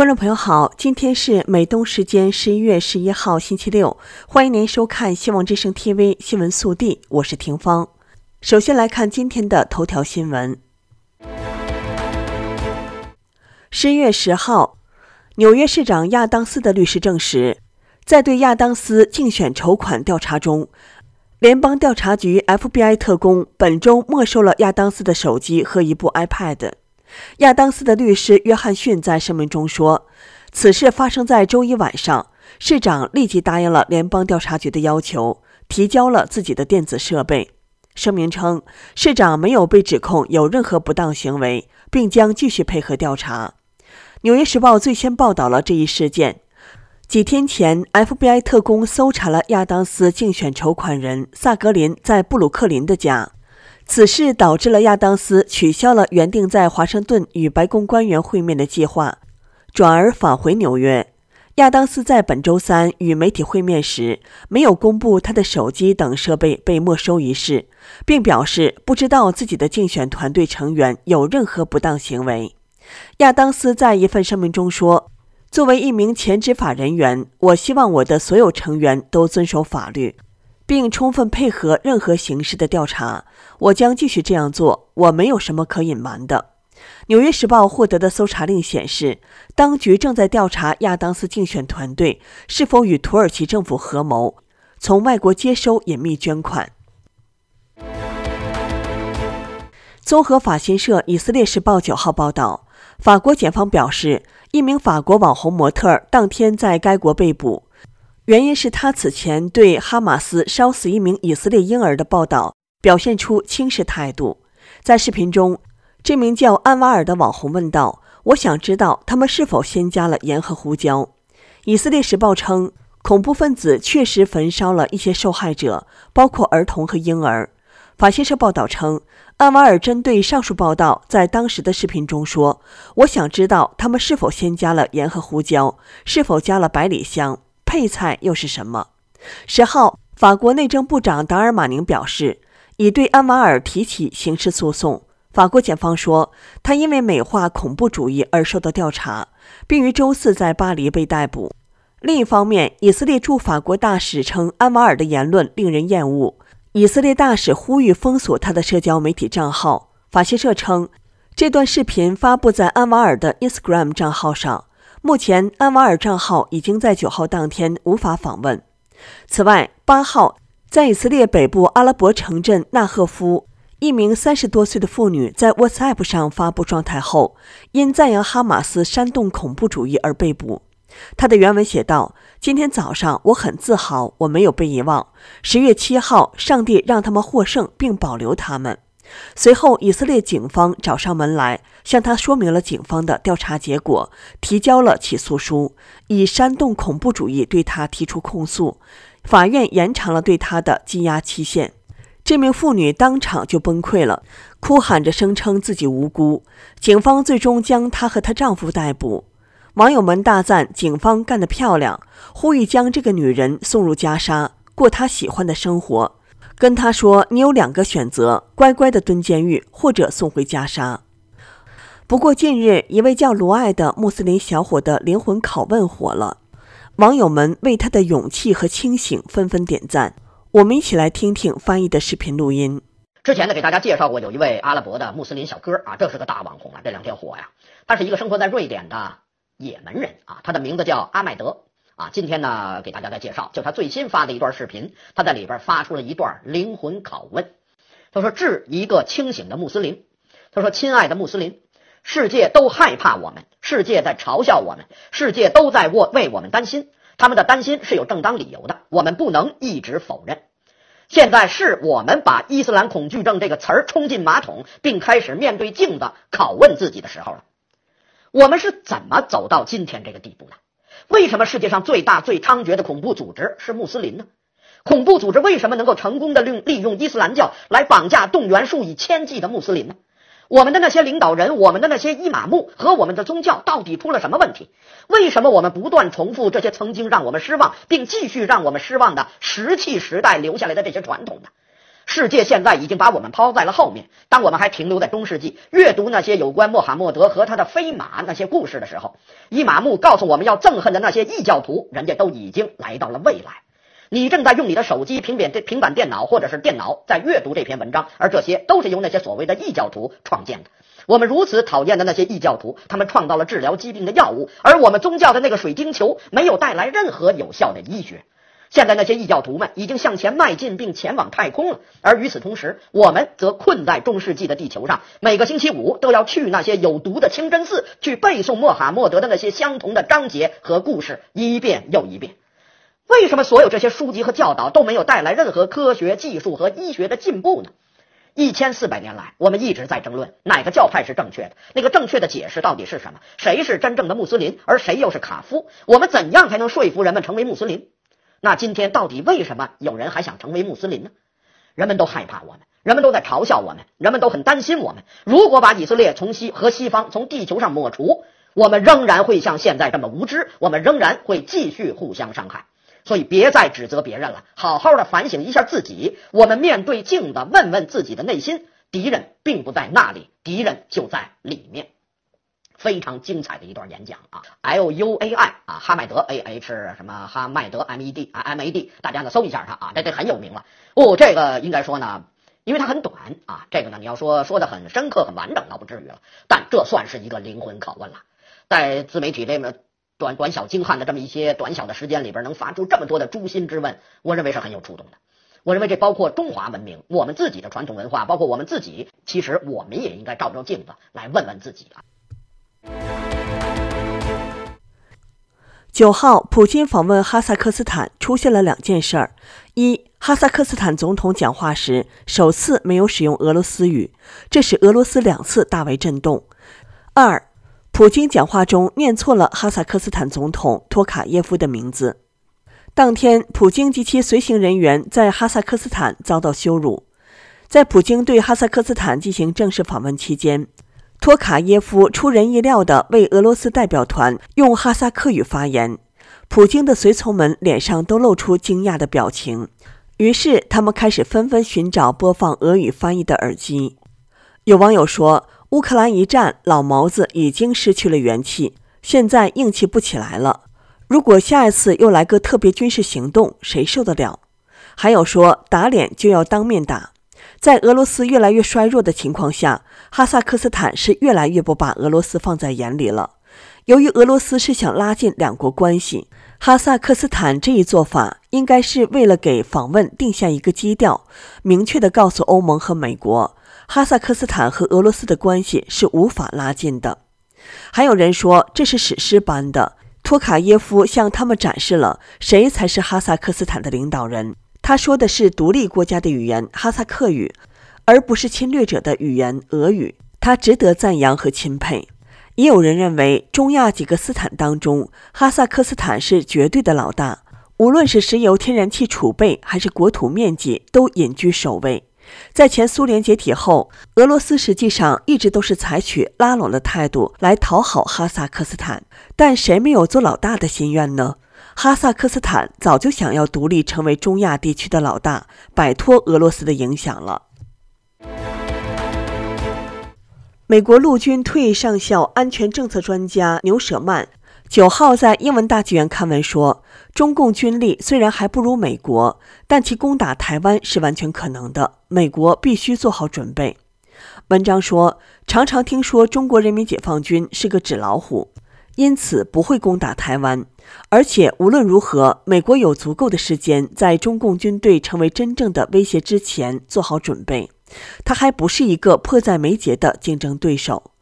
观众朋友好，今天是美东时间十一月十一号星期六，欢迎您收看希望之声 TV 新闻速递，我是婷芳。首先来看今天的头条新闻。十一月十号，纽约市长亚当斯的律师证实，在对亚当斯竞选筹款调查中，联邦调查局 FBI 特工本周没收了亚当斯的手机和一部 iPad。亚当斯的律师约翰逊在声明中说：“此事发生在周一晚上，市长立即答应了联邦调查局的要求，提交了自己的电子设备。”声明称，市长没有被指控有任何不当行为，并将继续配合调查。《纽约时报》最先报道了这一事件。几天前，FBI 特工搜查了亚当斯竞选筹款人萨格林在布鲁克林的家。此事导致了亚当斯取消了原定在华盛顿与白宫官员会面的计划，转而返回纽约。亚当斯在本周三与媒体会面时，没有公布他的手机等设备被没收一事，并表示不知道自己的竞选团队成员有任何不当行为。亚当斯在一份声明中说：“作为一名前执法人员，我希望我的所有成员都遵守法律。”并充分配合任何形式的调查，我将继续这样做。我没有什么可隐瞒的。《纽约时报》获得的搜查令显示，当局正在调查亚当斯竞选团队是否与土耳其政府合谋，从外国接收隐秘捐款。综合法新社《以色列时报》九号报道，法国检方表示，一名法国网红模特当天在该国被捕。原因是他此前对哈马斯烧死一名以色列婴儿的报道表现出轻视态度。在视频中，这名叫安瓦尔的网红问道：“我想知道他们是否先加了盐和胡椒。”以色列时报称，恐怖分子确实焚烧了一些受害者，包括儿童和婴儿。法新社报道称，安瓦尔针对上述报道在当时的视频中说：“我想知道他们是否先加了盐和胡椒，是否加了百里香。”配菜又是什么？十号，法国内政部长达尔马宁表示，已对安瓦尔提起刑事诉讼。法国检方说，他因为美化恐怖主义而受到调查，并于周四在巴黎被逮捕。另一方面，以色列驻法国大使称安瓦尔的言论令人厌恶，以色列大使呼吁封锁他的社交媒体账号。法新社称，这段视频发布在安瓦尔的 Instagram 账号上。目前，安瓦尔账号已经在九号当天无法访问。此外，八号在以色列北部阿拉伯城镇纳赫夫，一名三十多岁的妇女在 WhatsApp 上发布状态后，因赞扬哈马斯煽动恐怖主义而被捕。她的原文写道：“今天早上，我很自豪，我没有被遗忘。十月七号，上帝让他们获胜，并保留他们。”随后，以色列警方找上门来，向他说明了警方的调查结果，提交了起诉书，以煽动恐怖主义对他提出控诉。法院延长了对他的羁押期限。这名妇女当场就崩溃了，哭喊着声称自己无辜。警方最终将她和她丈夫逮捕。网友们大赞警方干得漂亮，呼吁将这个女人送入加沙，过她喜欢的生活。跟他说：“你有两个选择，乖乖的蹲监狱，或者送回家沙。”不过，近日一位叫罗爱的穆斯林小伙的灵魂拷问火了，网友们为他的勇气和清醒纷纷点赞。我们一起来听听翻译的视频录音。之前呢，给大家介绍过有一位阿拉伯的穆斯林小哥啊，这是个大网红啊，这两天火呀。他是一个生活在瑞典的也门人啊，他的名字叫阿麦德。啊，今天呢，给大家再介绍，就他最新发的一段视频，他在里边发出了一段灵魂拷问。他说：“致一个清醒的穆斯林，他说，亲爱的穆斯林，世界都害怕我们，世界在嘲笑我们，世界都在为为我们担心。他们的担心是有正当理由的，我们不能一直否认。现在是我们把伊斯兰恐惧症这个词儿冲进马桶，并开始面对镜子拷问自己的时候了。我们是怎么走到今天这个地步的？”为什么世界上最大最猖獗的恐怖组织是穆斯林呢？恐怖组织为什么能够成功的利利用伊斯兰教来绑架动员数以千计的穆斯林呢？我们的那些领导人，我们的那些伊玛目和我们的宗教到底出了什么问题？为什么我们不断重复这些曾经让我们失望并继续让我们失望的石器时代留下来的这些传统呢？世界现在已经把我们抛在了后面。当我们还停留在中世纪，阅读那些有关穆罕默德和他的飞马那些故事的时候，伊玛目告诉我们要憎恨的那些异教徒，人家都已经来到了未来。你正在用你的手机、平板、平板电脑或者是电脑在阅读这篇文章，而这些都是由那些所谓的异教徒创建的。我们如此讨厌的那些异教徒，他们创造了治疗疾病的药物，而我们宗教的那个水晶球没有带来任何有效的医学。现在那些异教徒们已经向前迈进，并前往太空了，而与此同时，我们则困在中世纪的地球上，每个星期五都要去那些有毒的清真寺去背诵穆罕默德的那些相同的章节和故事，一遍又一遍。为什么所有这些书籍和教导都没有带来任何科学技术和医学的进步呢？一千四百年来，我们一直在争论哪个教派是正确的，那个正确的解释到底是什么？谁是真正的穆斯林，而谁又是卡夫？我们怎样才能说服人们成为穆斯林？那今天到底为什么有人还想成为穆斯林呢？人们都害怕我们，人们都在嘲笑我们，人们都很担心我们。如果把以色列从西和西方从地球上抹除，我们仍然会像现在这么无知，我们仍然会继续互相伤害。所以别再指责别人了，好好的反省一下自己。我们面对镜子，问问自己的内心，敌人并不在那里，敌人就在里面。非常精彩的一段演讲啊，L U A I 啊，哈麦德 A H 什么哈麦德 M E D 啊 M A D，大家呢搜一下他啊，这这很有名了哦。这个应该说呢，因为它很短啊，这个呢你要说说的很深刻、很完整，倒不至于了。但这算是一个灵魂拷问了，在自媒体这么。短短小精悍的这么一些短小的时间里边，能发出这么多的诛心之问，我认为是很有触动的。我认为这包括中华文明，我们自己的传统文化，包括我们自己，其实我们也应该照照镜子，来问问自己啊。九号，普京访问哈萨克斯坦出现了两件事儿：一，哈萨克斯坦总统讲话时首次没有使用俄罗斯语，这使俄罗斯两次大为震动；二。普京讲话中念错了哈萨克斯坦总统托卡耶夫的名字。当天，普京及其随行人员在哈萨克斯坦遭到羞辱。在普京对哈萨克斯坦进行正式访问期间，托卡耶夫出人意料地为俄罗斯代表团用哈萨克语发言。普京的随从们脸上都露出惊讶的表情，于是他们开始纷纷寻找播放俄语翻译的耳机。有网友说。乌克兰一战，老毛子已经失去了元气，现在硬气不起来了。如果下一次又来个特别军事行动，谁受得了？还有说打脸就要当面打。在俄罗斯越来越衰弱的情况下，哈萨克斯坦是越来越不把俄罗斯放在眼里了。由于俄罗斯是想拉近两国关系，哈萨克斯坦这一做法应该是为了给访问定下一个基调，明确的告诉欧盟和美国。哈萨克斯坦和俄罗斯的关系是无法拉近的。还有人说这是史诗般的。托卡耶夫向他们展示了谁才是哈萨克斯坦的领导人。他说的是独立国家的语言哈萨克语，而不是侵略者的语言俄语。他值得赞扬和钦佩。也有人认为，中亚几个斯坦当中，哈萨克斯坦是绝对的老大，无论是石油、天然气储备还是国土面积，都隐居首位。在前苏联解体后，俄罗斯实际上一直都是采取拉拢的态度来讨好哈萨克斯坦，但谁没有做老大的心愿呢？哈萨克斯坦早就想要独立，成为中亚地区的老大，摆脱俄罗斯的影响了。美国陆军退役上校、安全政策专家牛舍曼。九号在英文大纪元刊文说，中共军力虽然还不如美国，但其攻打台湾是完全可能的。美国必须做好准备。文章说，常常听说中国人民解放军是个纸老虎，因此不会攻打台湾。而且无论如何，美国有足够的时间在中共军队成为真正的威胁之前做好准备。他还不是一个迫在眉睫的竞争对手。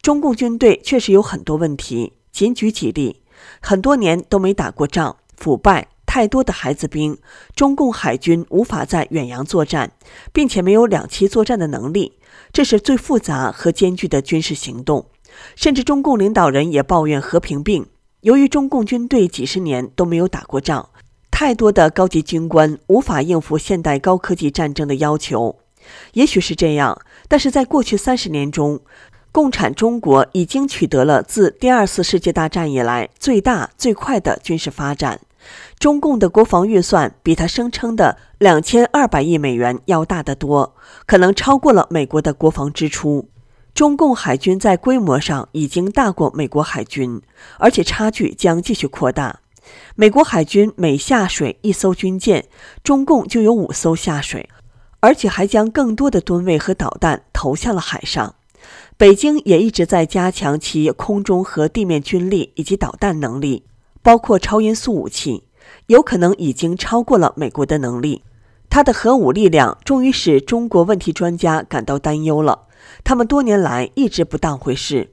中共军队确实有很多问题。仅举几例，很多年都没打过仗，腐败，太多的孩子兵，中共海军无法在远洋作战，并且没有两栖作战的能力，这是最复杂和艰巨的军事行动。甚至中共领导人也抱怨和平病，由于中共军队几十年都没有打过仗，太多的高级军官无法应付现代高科技战争的要求。也许是这样，但是在过去三十年中。共产中国已经取得了自第二次世界大战以来最大最快的军事发展，中共的国防预算比他声称的两千二百亿美元要大得多，可能超过了美国的国防支出。中共海军在规模上已经大过美国海军，而且差距将继续扩大。美国海军每下水一艘军舰，中共就有五艘下水，而且还将更多的吨位和导弹投向了海上。北京也一直在加强其空中和地面军力以及导弹能力，包括超音速武器，有可能已经超过了美国的能力。它的核武力量终于使中国问题专家感到担忧了。他们多年来一直不当回事。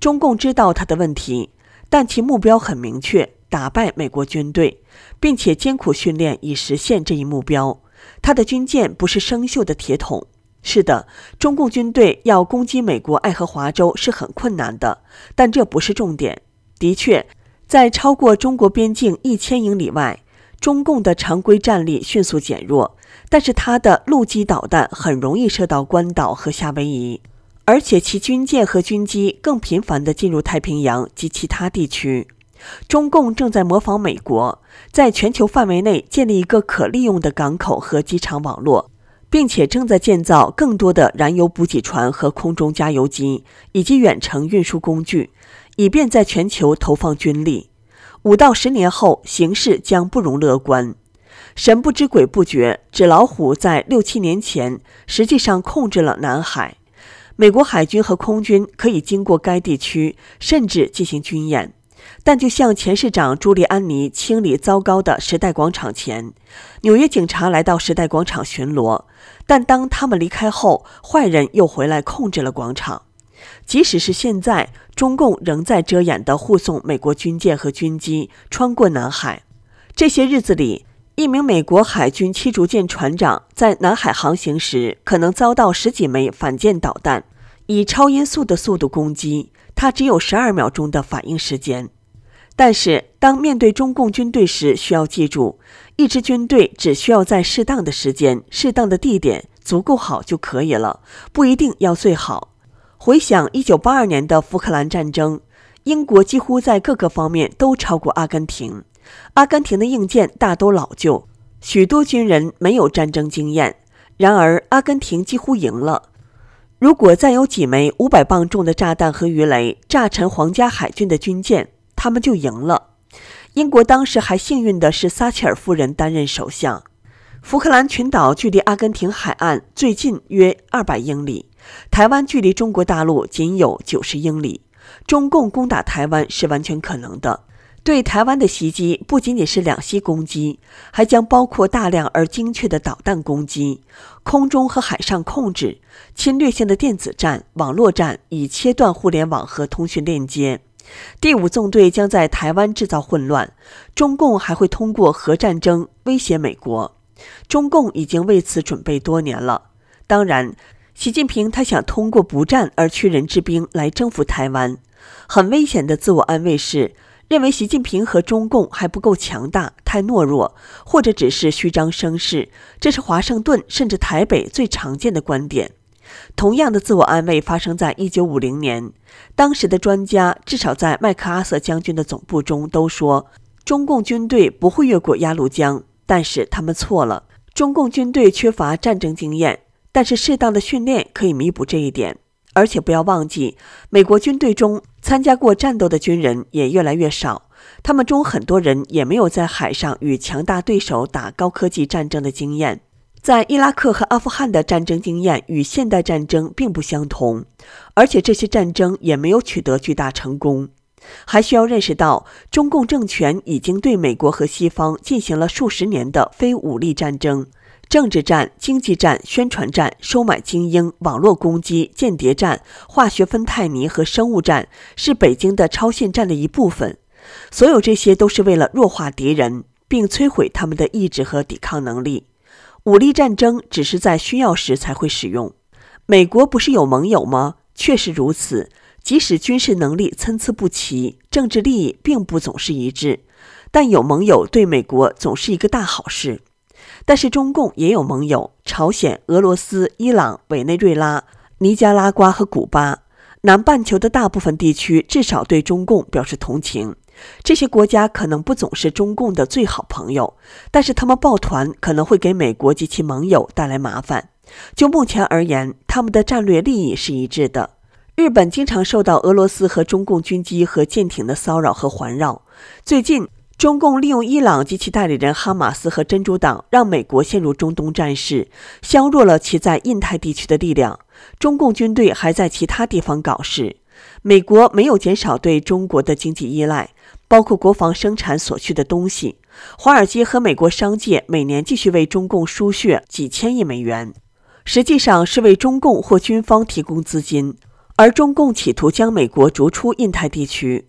中共知道他的问题，但其目标很明确：打败美国军队，并且艰苦训练以实现这一目标。他的军舰不是生锈的铁桶。是的，中共军队要攻击美国爱荷华州是很困难的，但这不是重点。的确，在超过中国边境一千英里外，中共的常规战力迅速减弱，但是它的陆基导弹很容易射到关岛和夏威夷，而且其军舰和军机更频繁地进入太平洋及其他地区。中共正在模仿美国，在全球范围内建立一个可利用的港口和机场网络。并且正在建造更多的燃油补给船和空中加油机，以及远程运输工具，以便在全球投放军力。五到十年后，形势将不容乐观。神不知鬼不觉，纸老虎在六七年前实际上控制了南海。美国海军和空军可以经过该地区，甚至进行军演。但就像前市长朱利安尼清理糟糕的时代广场前，纽约警察来到时代广场巡逻，但当他们离开后，坏人又回来控制了广场。即使是现在，中共仍在遮掩地护送美国军舰和军机穿过南海。这些日子里，一名美国海军驱逐舰船长在南海航行时，可能遭到十几枚反舰导弹以超音速的速度攻击。他只有十二秒钟的反应时间，但是当面对中共军队时，需要记住，一支军队只需要在适当的时间、适当的地点足够好就可以了，不一定要最好。回想一九八二年的福克兰战争，英国几乎在各个方面都超过阿根廷。阿根廷的硬件大都老旧，许多军人没有战争经验，然而阿根廷几乎赢了。如果再有几枚五百磅重的炸弹和鱼雷炸沉皇家海军的军舰，他们就赢了。英国当时还幸运的是撒切尔夫人担任首相。福克兰群岛距离阿根廷海岸最近约二百英里，台湾距离中国大陆仅有九十英里。中共攻打台湾是完全可能的。对台湾的袭击不仅仅是两栖攻击，还将包括大量而精确的导弹攻击、空中和海上控制、侵略性的电子战、网络战，以切断互联网和通讯链接。第五纵队将在台湾制造混乱。中共还会通过核战争威胁美国。中共已经为此准备多年了。当然，习近平他想通过不战而屈人之兵来征服台湾。很危险的自我安慰是。认为习近平和中共还不够强大，太懦弱，或者只是虚张声势，这是华盛顿甚至台北最常见的观点。同样的自我安慰发生在一九五零年，当时的专家至少在麦克阿瑟将军的总部中都说，中共军队不会越过鸭绿江，但是他们错了。中共军队缺乏战争经验，但是适当的训练可以弥补这一点。而且不要忘记，美国军队中参加过战斗的军人也越来越少，他们中很多人也没有在海上与强大对手打高科技战争的经验。在伊拉克和阿富汗的战争经验与现代战争并不相同，而且这些战争也没有取得巨大成功。还需要认识到，中共政权已经对美国和西方进行了数十年的非武力战争。政治战、经济战、宣传战、收买精英、网络攻击、间谍战、化学芬太尼和生物战是北京的超限战的一部分。所有这些都是为了弱化敌人，并摧毁他们的意志和抵抗能力。武力战争只是在需要时才会使用。美国不是有盟友吗？确实如此。即使军事能力参差不齐，政治利益并不总是一致，但有盟友对美国总是一个大好事。但是中共也有盟友，朝鲜、俄罗斯、伊朗、委内瑞拉、尼加拉瓜和古巴。南半球的大部分地区至少对中共表示同情，这些国家可能不总是中共的最好朋友，但是他们抱团可能会给美国及其盟友带来麻烦。就目前而言，他们的战略利益是一致的。日本经常受到俄罗斯和中共军机和舰艇的骚扰和环绕。最近，中共利用伊朗及其代理人哈马斯和真主党，让美国陷入中东战事，削弱了其在印太地区的力量。中共军队还在其他地方搞事。美国没有减少对中国的经济依赖，包括国防生产所需的东西。华尔街和美国商界每年继续为中共输血几千亿美元，实际上是为中共或军方提供资金。而中共企图将美国逐出印太地区。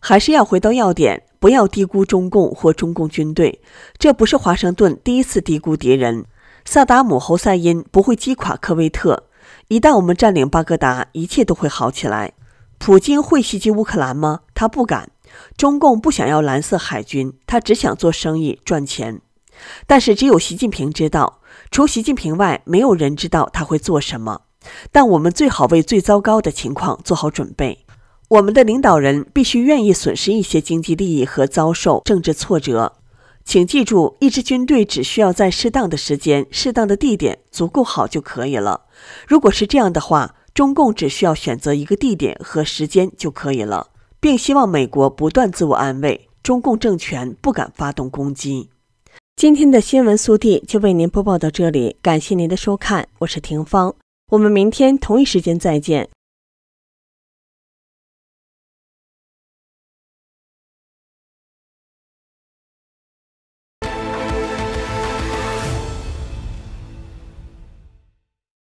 还是要回到要点，不要低估中共或中共军队。这不是华盛顿第一次低估敌人。萨达姆侯赛因不会击垮科威特。一旦我们占领巴格达，一切都会好起来。普京会袭击乌克兰吗？他不敢。中共不想要蓝色海军，他只想做生意赚钱。但是只有习近平知道，除习近平外，没有人知道他会做什么。但我们最好为最糟糕的情况做好准备。我们的领导人必须愿意损失一些经济利益和遭受政治挫折。请记住，一支军队只需要在适当的时间、适当的地点足够好就可以了。如果是这样的话，中共只需要选择一个地点和时间就可以了，并希望美国不断自我安慰，中共政权不敢发动攻击。今天的新闻速递就为您播报到这里，感谢您的收看，我是婷芳，我们明天同一时间再见。